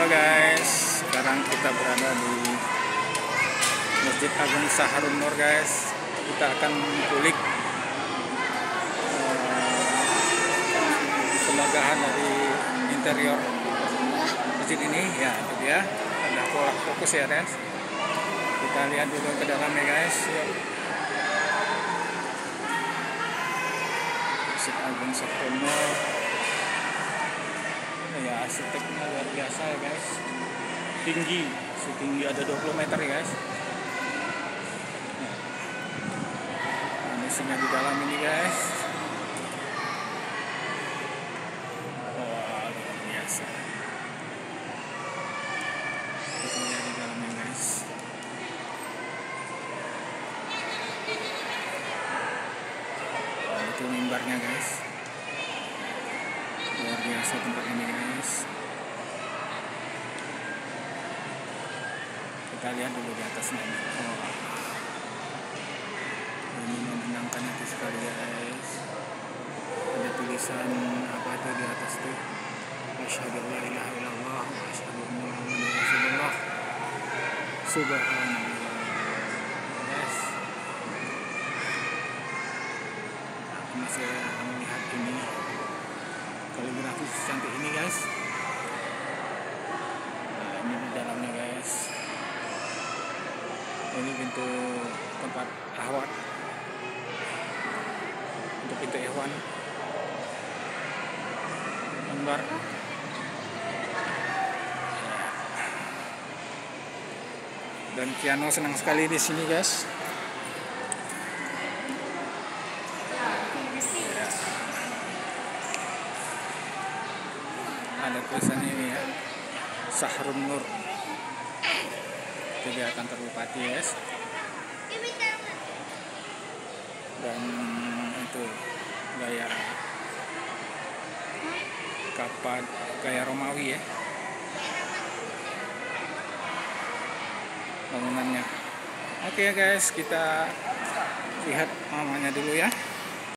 Halo guys, sekarang kita berada di Masjid Agung Saharun Nur guys. Kita akan kulik uh, dari interior masjid ini. Ya, itu dia. Ada pola fokus ya guys. Kita lihat dulu ke dalamnya guys. Yuk. Masjid Agung Saharun Nur ya arsiteknya luar biasa ya guys. Tinggi setinggi ada 20 meter ya guys. Nah, mesinnya di dalam ini guys. Luar biasa. Di dalamnya guys. Itu mimbarnya guys. Luar biasa tempat ini guys kita dulu di atasnya ini oh. ini menenangkan hati sekali guys. Ada tulisan apa itu di atas tuh? Asyhadu la ilaha subhanallah. Masih melihat ini kaligrafi cantik ini guys nah ini di dalamnya guys ini pintu tempat ahwat. Untuk pintu hewan lembar. Dan piano senang sekali di sini guys. Ada tulisan ini ya. Sahrun Nur jadi akan terlupati ya dan itu gaya kapal gaya Romawi ya. Bangunannya. Oke okay guys kita lihat mamanya dulu ya